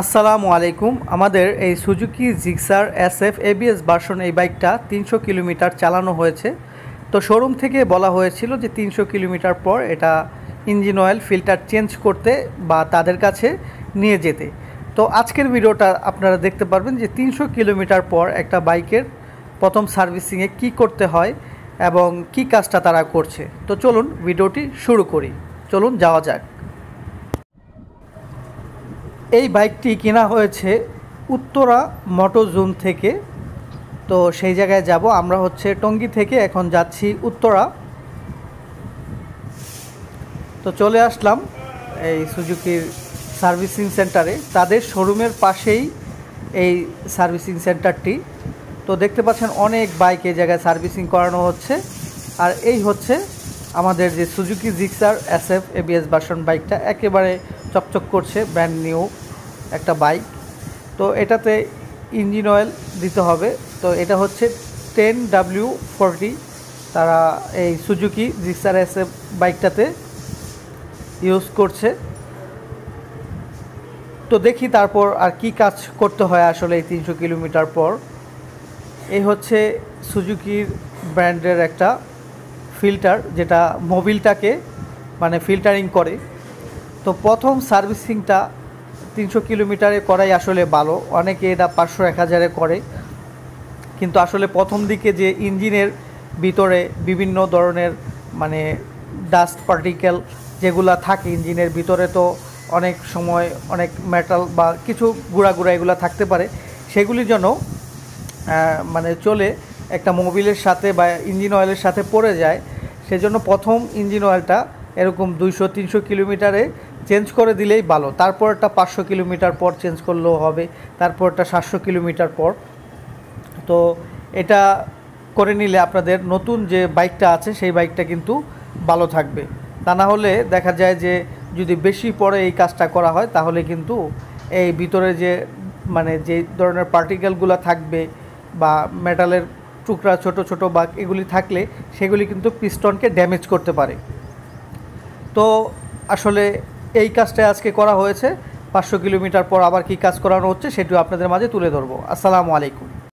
আসসালামু আলাইকুম। আমাদের এই Suzuki Gixxer S F ABS version এই বাইকটা তিনশো কিলোমিটার চালানো হয়েছে। তো শোরুম থেকে বলা হয়েছিল যে তিনশো কিলোমিটার পর এটা ইঞ্জিন অয়েল ফিল্টার চেঞ্জ করতে বা তাদের কাছে নিয়ে যেতে। তো আজকের ভিডিওটা আপনারা দেখতে পারবেন যে তিনশো কিলোমিটার পর একটা বাইকের প্রথম সার্ভিসিংয়ে কি করতে হয় এবং কি কাজটা তারা করছে। তো চলুন ভিডিওটি শুরু করি। চলুন যাওয়া যাক। এই বাইকটি কেনা হয়েছে উত্তরা মোটর জোন থেকে। তো সেই জায়গায় যাব। আমরা হচ্ছে টঙ্গী থেকে এখন যাচ্ছি উত্তরা। তো চলে আসলাম এই সুজুকির সার্ভিসিং সেন্টারে। তাদের শোরুমের পাশেই এই সার্ভিসিং সেন্টারটি। তো দেখতে পাচ্ছেন অনেক বাইক এই জায়গায় সার্ভিসিং করানো হচ্ছে। আর এই হচ্ছে আমাদের যে Suzuki Gixxer S F ABS version বাইকটা। একেবারে চকচক করছে ব্র্যান্ড নিউ একটা বাইক তো এটাতে ইঞ্জিন অয়েল দিতে হবে। তো এটা হচ্ছে টেন ডাব্লিউ ফোরটি তারা এই সুজুকি জিক্সার এস বাইকটাতে ইউজ করছে। তো দেখি তারপর আর কি কাজ করতে হয় আসলে এই তিনশো কিলোমিটার পর। এই হচ্ছে সুজুকির ব্র্যান্ডের একটা ফিল্টার যেটা মোবিলটাকে মানে ফিল্টারিং করে। তো প্রথম সার্ভিসিংটা তিনশো কিলোমিটারে করাই আসলে ভালো। অনেকে এটা পাঁচশো, এক হাজারে করে। কিন্তু আসলে প্রথম দিকে যে ইঞ্জিনের ভিতরে বিভিন্ন ধরনের মানে ডাস্ট পার্টিকেল যেগুলা থাকে ইঞ্জিনের ভিতরে তো অনেক সময় অনেক মেটাল বা কিছু গুঁড়া গুঁড়া এগুলো থাকতে পারে। সেগুলি যেন মানে চলে একটা মোবিলের সাথে বা ইঞ্জিন অয়েলের সাথে পড়ে যায়, সেজন্য প্রথম ইঞ্জিন অয়েলটা এরকম দুইশো, তিনশো কিলোমিটারে চেঞ্জ করে দিলেই ভালো। তারপরটা পাঁচশো কিলোমিটার পর চেঞ্জ করলেও হবে, তারপরটা সাতশো কিলোমিটার পর। তো এটা করে নিলে আপনাদের নতুন যে বাইকটা আছে, সেই বাইকটা কিন্তু ভালো থাকবে। তা না হলে দেখা যায় যে যদি বেশি পরে এই কাজটা করা হয়, তাহলে কিন্তু এই ভিতরে যে মানে যে ধরনের পার্টিকেলগুলো থাকবে বা মেটালের টুকরা, ছোট ছোট বা এগুলি থাকলে সেগুলি কিন্তু পিস্টনকে ড্যামেজ করতে পারে। তো আসলে এই কাজটা আজকে করা হয়েছে। পাঁচশো কিলোমিটার পর আবার কি কাজ করানো হচ্ছে সেটিও আপনাদের মাঝে তুলে ধরবো। আসসালামু আলাইকুম।